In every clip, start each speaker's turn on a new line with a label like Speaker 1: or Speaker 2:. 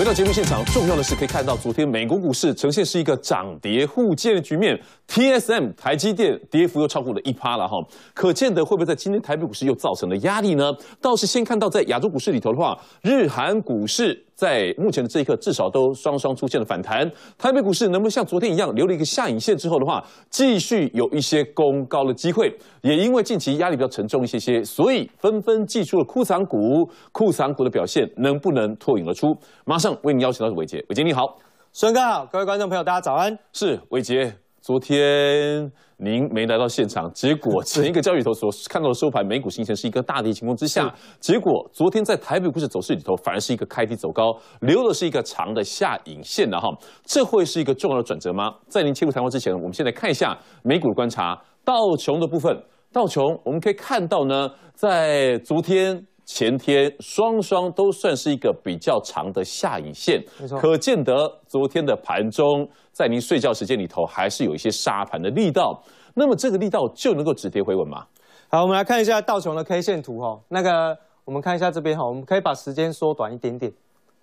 Speaker 1: 回到节目现场，重要的是可以看到，昨天美国股市呈现是一个涨跌互见的局面，TSM 台积电跌幅又超过了一趴了哈，可见的会不会在今天台北股市又造成了压力呢？倒是先看到在亚洲股市里头的话，日韩股市。在目前的这一刻，至少都双双出现了反弹。台北股市能不能像昨天一样留了一个下影线之后的话，继续有一些攻高的机会？也因为近期压力比较沉重一些些，所以纷纷祭出了库藏股。库藏股的表现能不能脱颖而出？马上为您邀请到是伟杰，伟杰你好，
Speaker 2: 孙哥好，各位观众朋友大家早安。
Speaker 1: 是伟杰，昨天。您没来到现场，结果前一个交易头所看到的收盘，美股形成是一个大跌情况之下，结果昨天在台北股市走势里头，反而是一个开低走高，留的是一个长的下影线的哈，这会是一个重要的转折吗？在您切入谈话之前，我们先来看一下美股的观察，道琼的部分，道琼我们可以看到呢，在昨天。前天双双都算是一个比较长的下影线，可见得昨天的盘中，在您睡觉时间里头，还是有一些杀盘的力道。那么这个力道就能够止跌回稳吗？
Speaker 2: 好，我们来看一下道琼的 K 线图哈。那个，我们看一下这边哈，我们可以把时间缩短一点点。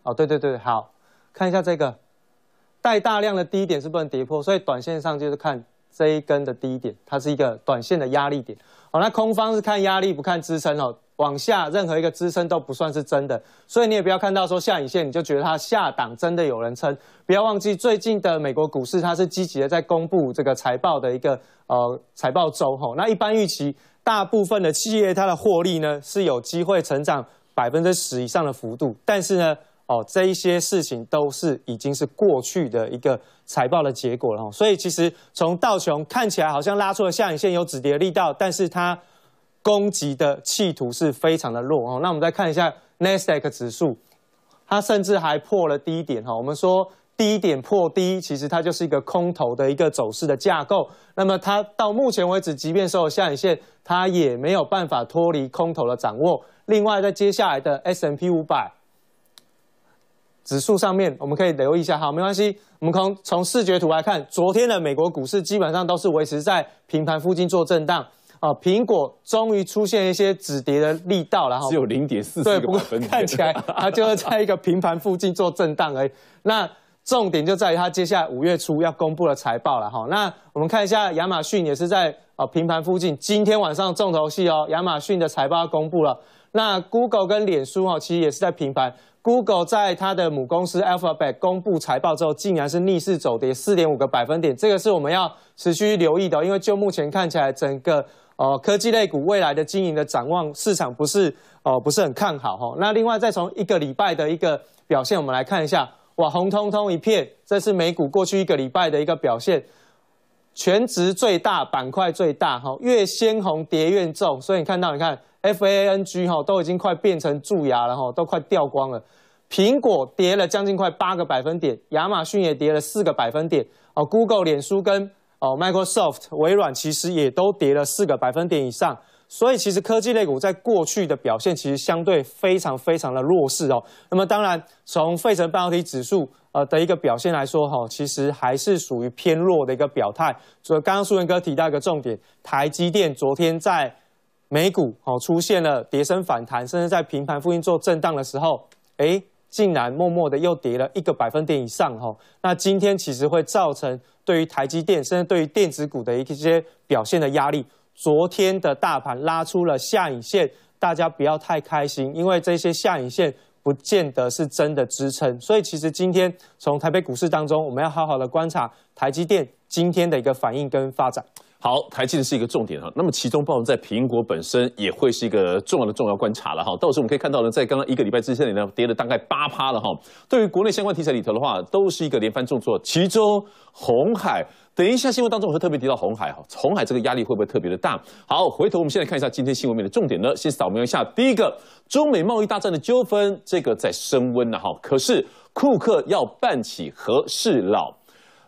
Speaker 2: 哦，对对对，好，看一下这个带大量的低点是不能跌破，所以短线上就是看这一根的低点，它是一个短线的压力点。好，那空方是看压力不看支撑哦。往下任何一个支撑都不算是真的，所以你也不要看到说下影线你就觉得它下档真的有人撑。不要忘记最近的美国股市，它是积极的在公布这个财报的一个呃财报周吼。那一般预期大部分的企业它的获利呢是有机会成长百分之十以上的幅度，但是呢哦这一些事情都是已经是过去的一个财报的结果了。所以其实从道琼看起来好像拉出了下影线有止跌力道，但是它。攻击的企图是非常的弱哦。那我们再看一下 Nasdaq 指数，它甚至还破了低点哈。我们说低点破低，其实它就是一个空头的一个走势的架构。那么它到目前为止，即便收了下影线，它也没有办法脱离空头的掌握。另外，在接下来的 S M P 五百指数上面，我们可以留意一下。好，没关系。我们从从视觉图来看，昨天的美国股市基本上都是维持在平盘附近做震荡。啊，苹果终于出现一些止跌的力道了哈，
Speaker 1: 只有零点四四个百分
Speaker 2: 点，看起来它就是在一个平盘附近做震荡而已。那重点就在于它接下来五月初要公布的财报了哈。那我们看一下亚马逊也是在啊平盘附近，今天晚上重头戏哦，亚马逊的财报要公布了。那 Google 跟脸书哈，其实也是在平盘。Google 在它的母公司 Alphabet 公布财报之后，竟然是逆势走跌四点五个百分点，这个是我们要持续留意的，因为就目前看起来整个。呃，科技类股未来的经营的展望，市场不是哦不是很看好哈。那另外再从一个礼拜的一个表现，我们来看一下，哇，红彤彤一片，这是美股过去一个礼拜的一个表现，全值最大，板块最大哈，越鲜红跌越重，所以你看到你看 F A N G 哈都已经快变成蛀牙了哈，都快掉光了。苹果跌了将近快八个百分点，亚马逊也跌了四个百分点，哦，Google、脸书跟哦，Microsoft、微软其实也都跌了四个百分点以上，所以其实科技类股在过去的表现其实相对非常非常的弱势哦。那么当然，从费城半导体指数呃的一个表现来说哈，其实还是属于偏弱的一个表态。所以刚刚苏元哥提到一个重点，台积电昨天在美股哦出现了跌升反弹，甚至在平盘附近做震荡的时候，哎。竟然默默的又跌了一个百分点以上哈，那今天其实会造成对于台积电甚至对于电子股的一些表现的压力。昨天的大盘拉出了下影线，大家不要太开心，因为这些下影线不见得是真的支撑。所以其实今天从台北股市当中，我们要好好的观察台积电今天的一个反应跟发展。
Speaker 1: 好，台积电是一个重点哈，那么其中包含在苹果本身也会是一个重要的重要观察了哈。到时我们可以看到呢，在刚刚一个礼拜之前呢，跌了大概八趴了哈。对于国内相关题材里头的话，都是一个连番重挫。其中红海，等一下新闻当中我会特别提到红海哈，红海这个压力会不会特别的大？好，回头我们先来看一下今天新闻面的重点呢，先扫描一下第一个，中美贸易大战的纠纷这个在升温了哈。可是库克要办起和事佬，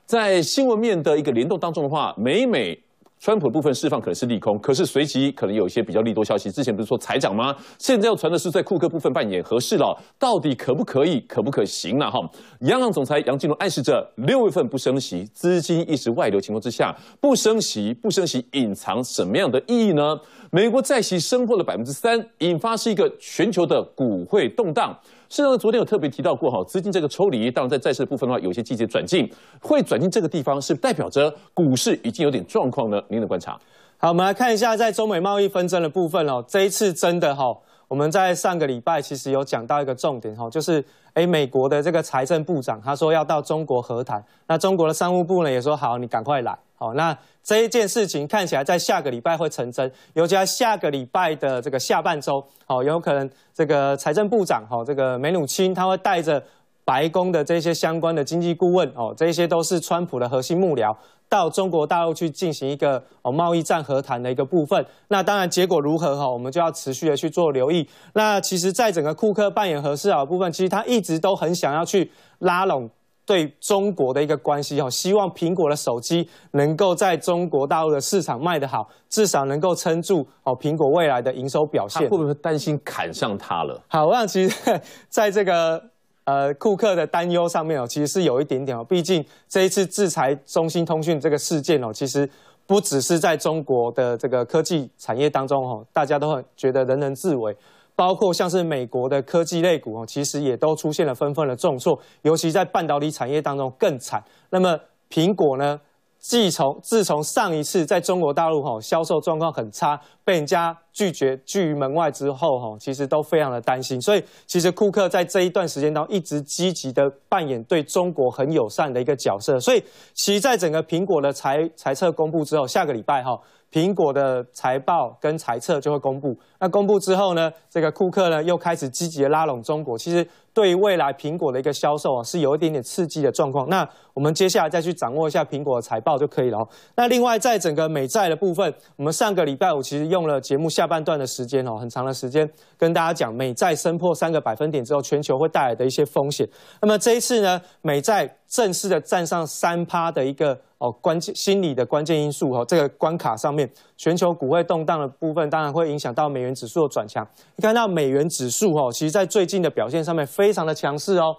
Speaker 1: 在新闻面的一个联动当中的话，美美。川普部分释放可能是利空，可是随即可能有一些比较利多消息。之前不是说财长吗？现在要传的是在库克部分扮演合适了，到底可不可以，可不可行呢？哈，央行总裁杨金龙暗示着六月份不升息，资金一直外流情况之下，不升息，不升息，隐藏什么样的意义呢？美国债息升破了百分之三，引发是一个全球的股汇动荡。事实上，昨天有特别提到过哈，资金这个抽离，当然在债市部分的话，有些季节转进，会转进这个地方，是代表着股市已经有点状况呢？您的观察？
Speaker 2: 好，我们来看一下在中美贸易纷争的部分哦，这一次真的哈，我们在上个礼拜其实有讲到一个重点哈，就是诶，美国的这个财政部长他说要到中国和谈，那中国的商务部呢也说好，你赶快来。好，那这一件事情看起来在下个礼拜会成真，尤其在下个礼拜的这个下半周，好，有可能这个财政部长，哈，这个梅努钦他会带着白宫的这些相关的经济顾问，哦，这些都是川普的核心幕僚，到中国大陆去进行一个哦贸易战和谈的一个部分。那当然结果如何，哈，我们就要持续的去做留意。那其实，在整个库克扮演和事佬部分，其实他一直都很想要去拉拢。对中国的一个关系哦，希望苹果的手机能够在中国大陆的市场卖得好，至少能够撑住哦苹果未来的营收表现。
Speaker 1: 会不会担心砍上它了？
Speaker 2: 好，我想其实在这个呃库克的担忧上面哦，其实是有一点点哦，毕竟这一次制裁中兴通讯这个事件哦，其实不只是在中国的这个科技产业当中哦，大家都很觉得人人自危。包括像是美国的科技类股哦，其实也都出现了纷纷的重挫，尤其在半导体产业当中更惨。那么苹果呢？自从自从上一次在中国大陆哈销售状况很差，被人家拒绝拒于门外之后哈，其实都非常的担心。所以其实库克在这一段时间当中一直积极的扮演对中国很友善的一个角色。所以其实在整个苹果的财财测公布之后，下个礼拜哈。苹果的财报跟财测就会公布，那公布之后呢，这个库克呢又开始积极的拉拢中国，其实对于未来苹果的一个销售啊是有一点点刺激的状况。那我们接下来再去掌握一下苹果的财报就可以了。那另外在整个美债的部分，我们上个礼拜五其实用了节目下半段的时间哦，很长的时间跟大家讲美债升破三个百分点之后，全球会带来的一些风险。那么这一次呢，美债正式的站上三趴的一个。哦，关键心理的关键因素哦，这个关卡上面，全球股会动荡的部分，当然会影响到美元指数的转强。你看到美元指数哦，其实在最近的表现上面非常的强势哦，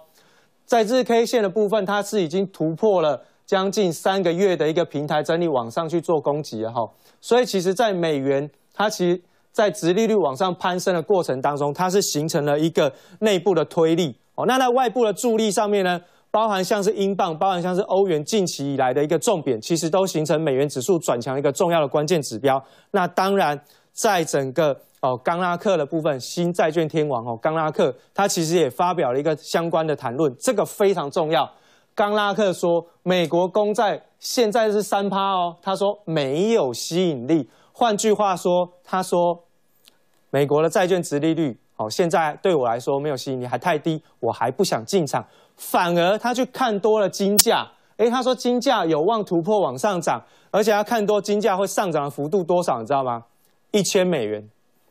Speaker 2: 在日 K 线的部分，它是已经突破了将近三个月的一个平台整理往上去做攻击了哈。所以其实，在美元它其实，在直利率往上攀升的过程当中，它是形成了一个内部的推力哦。那在外部的助力上面呢？包含像是英镑，包含像是欧元，近期以来的一个重贬，其实都形成美元指数转强一个重要的关键指标。那当然，在整个哦，冈拉克的部分，新债券天王哦，冈拉克他其实也发表了一个相关的谈论，这个非常重要。冈拉克说，美国公债现在是三趴哦，他说没有吸引力。换句话说，他说美国的债券值利率哦，现在对我来说没有吸引力，还太低，我还不想进场。反而他去看多了金价，诶，他说金价有望突破往上涨，而且他看多金价会上涨的幅度多少，你知道吗？一千美元，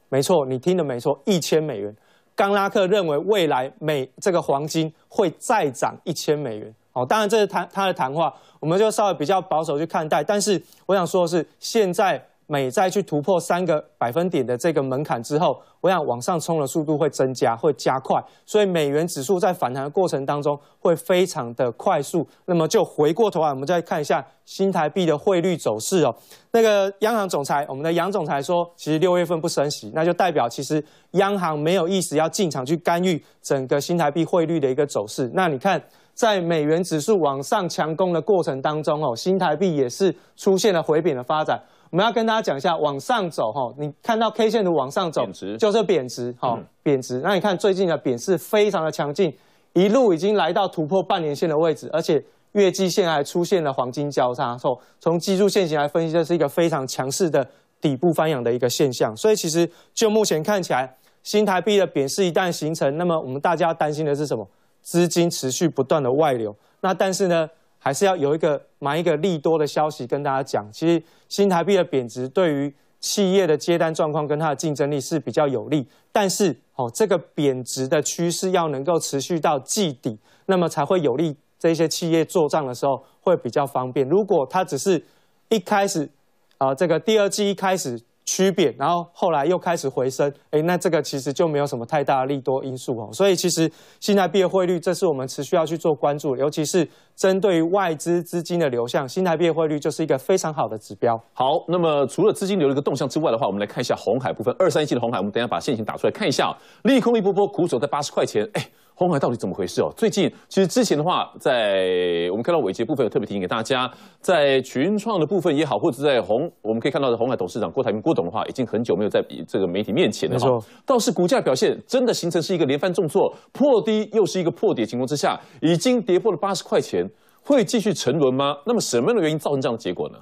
Speaker 2: 没错，你听的没错，一千美元。冈拉克认为未来美这个黄金会再涨一千美元，哦，当然这是他他的谈话，我们就稍微比较保守去看待。但是我想说的是，现在。美债去突破三个百分点的这个门槛之后，我想往上冲的速度会增加，会加快，所以美元指数在反弹的过程当中会非常的快速。那么就回过头来，我们再看一下新台币的汇率走势哦。那个央行总裁，我们的杨总裁说，其实六月份不升息，那就代表其实央行没有意识要进场去干预整个新台币汇率的一个走势。那你看，在美元指数往上强攻的过程当中哦，新台币也是出现了回贬的发展。我们要跟大家讲一下，往上走哈，你看到 K 线图往上走，就是贬值哈，贬值。那你看最近的贬势非常的强劲，一路已经来到突破半年线的位置，而且月季线还出现了黄金交叉。从从技术线型来分析，这是一个非常强势的底部翻扬的一个现象。所以其实就目前看起来，新台币的贬势一旦形成，那么我们大家担心的是什么？资金持续不断的外流。那但是呢？还是要有一个买一个利多的消息跟大家讲。其实新台币的贬值对于企业的接单状况跟它的竞争力是比较有利，但是哦，这个贬值的趋势要能够持续到季底，那么才会有利这些企业做账的时候会比较方便。如果它只是一开始啊，这个第二季一开始。区别，然后后来又开始回升，哎，那这个其实就没有什么太大的利多因素哦。所以其实新台币的汇率，这是我们持续要去做关注，尤其是针对外资资金的流向，新台币的汇率就是一个非常好的指标。
Speaker 1: 好，那么除了资金流的一个动向之外的话，我们来看一下红海部分，二三一七的红海，我们等下把线型打出来看一下，利空一波波，苦守在八十块钱，哎。红海到底怎么回事哦？最近其实之前的话，在我们看到尾节部分有特别提醒给大家，在群创的部分也好，或者在红，我们可以看到的红海董事长郭台铭郭董的话，已经很久没有在这个媒体面前了哈。倒是股价表现真的形成是一个连番重挫，破低又是一个破底情况之下，已经跌破了八十块钱，会继续沉沦吗？那么什么样的原因造成这样的结果呢？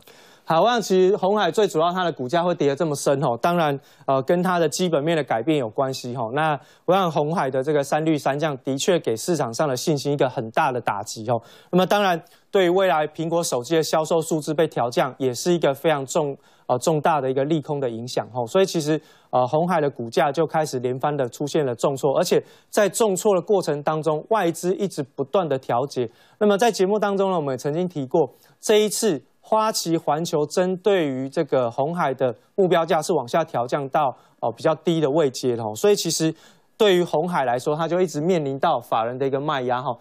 Speaker 2: 好，我想其实红海最主要它的股价会跌得这么深哦，当然呃跟它的基本面的改变有关系哈。那我想红海的这个三率三降的确给市场上的信心一个很大的打击哦。那么当然对于未来苹果手机的销售数字被调降，也是一个非常重呃重大的一个利空的影响哦。所以其实呃红海的股价就开始连番的出现了重挫，而且在重挫的过程当中，外资一直不断的调节。那么在节目当中呢，我们也曾经提过这一次。花旗环球针对于这个红海的目标价是往下调降到哦比较低的位阶哦，所以其实对于红海来说，它就一直面临到法人的一个卖压哈。